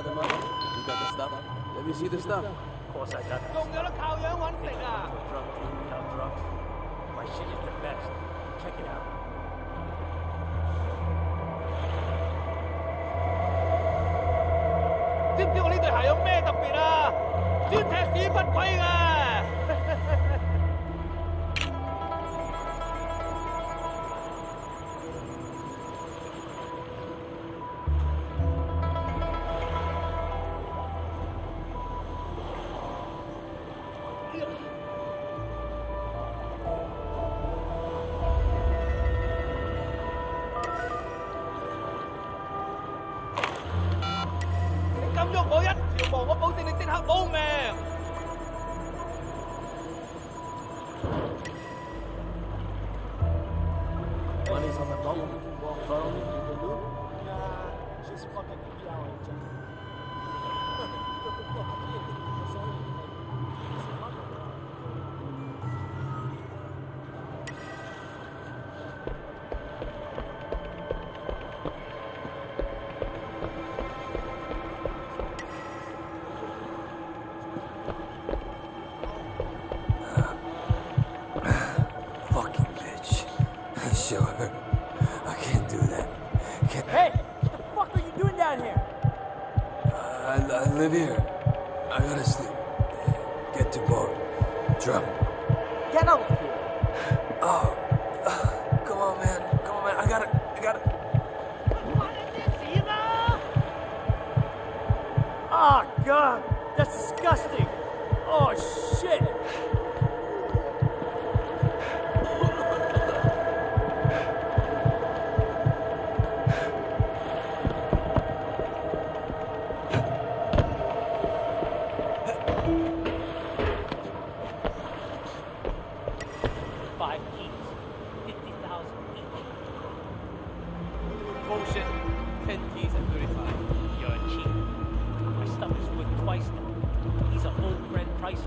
got the money? You got the stuff? Let me see the stuff. Of course I got it. 仲有得靠样揾食啊！ Drug king without drugs. My shit is the best. Check it out. 知唔知我呢对鞋有咩特别啊？专踢屎忽 Fucking bitch. Show her. I can't do that. Can't. Hey, what the fuck are you doing down here? I, I live here. I gotta sleep. Eh, get to boat. Drum. 10 keys and 35. You're cheap. My stuff is worth twice now. These are old friend prices.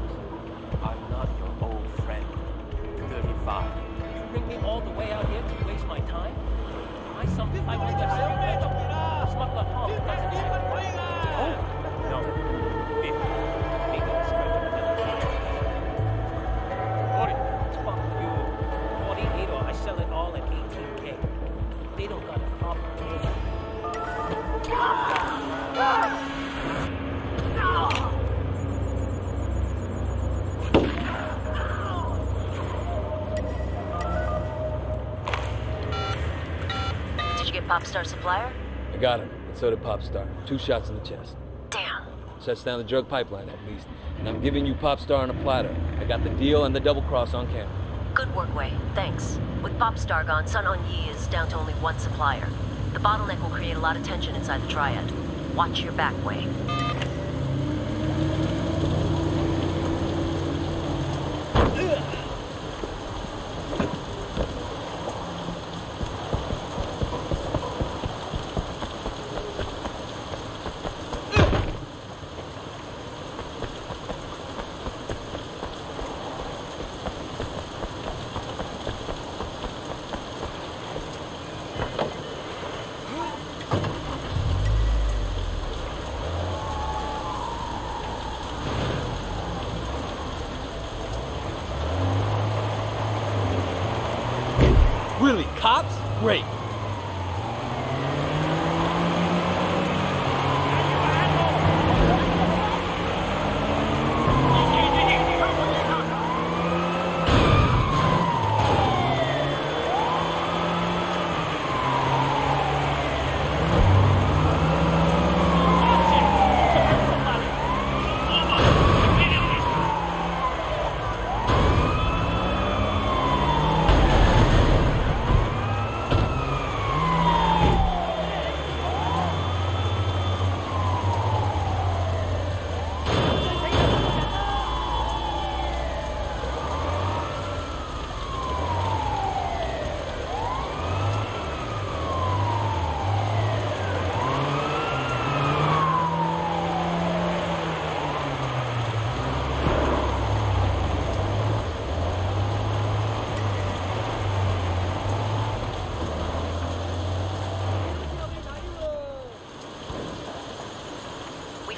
I'm not your old friend. 35. You bring me all the way out here to waste my time? Am I something I want to sell? Popstar supplier? I got him, and so did Popstar. Two shots in the chest. Damn. Shuts down the drug pipeline, at least. And I'm giving you Popstar on a platter. I got the deal and the double cross on camera. Good work, Wei. Thanks. With Popstar gone, Sun On Yee is down to only one supplier. The bottleneck will create a lot of tension inside the triad. Watch your back, Wei. Really, cops? Great.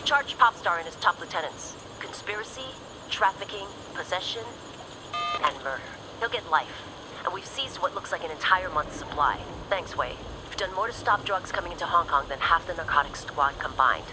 Charged Popstar and his top lieutenants. Conspiracy, trafficking, possession, and murder. He'll get life. And we've seized what looks like an entire month's supply. Thanks, Wei. You've done more to stop drugs coming into Hong Kong than half the narcotics squad combined.